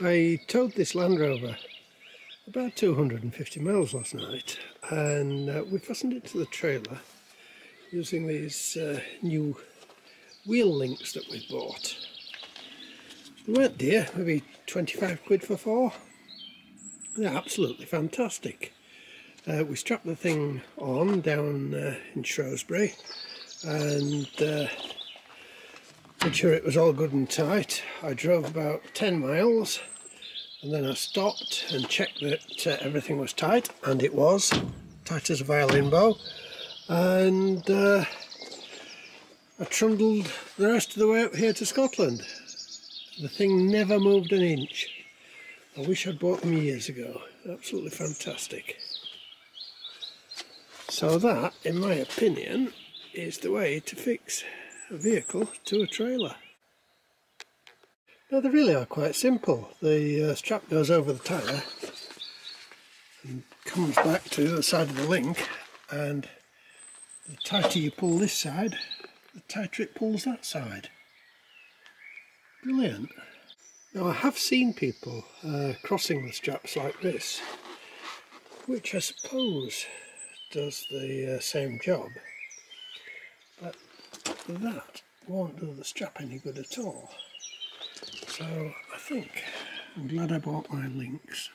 I towed this Land Rover about 250 miles last night and uh, we fastened it to the trailer using these uh, new wheel links that we bought. They weren't dear, maybe 25 quid for four. They're absolutely fantastic. Uh, we strapped the thing on down uh, in Shrewsbury and uh, sure it was all good and tight. I drove about 10 miles and then I stopped and checked that uh, everything was tight and it was tight as a violin bow and uh, I trundled the rest of the way up here to Scotland. The thing never moved an inch. I wish I'd bought them years ago. Absolutely fantastic. So that, in my opinion, is the way to fix a vehicle to a trailer. Now they really are quite simple. The uh, strap goes over the tyre and comes back to the side of the link and the tighter you pull this side, the tighter it pulls that side. Brilliant. Now I have seen people uh, crossing the straps like this, which I suppose does the uh, same job, but that won't do the strap any good at all. So I think I'm glad I bought my links.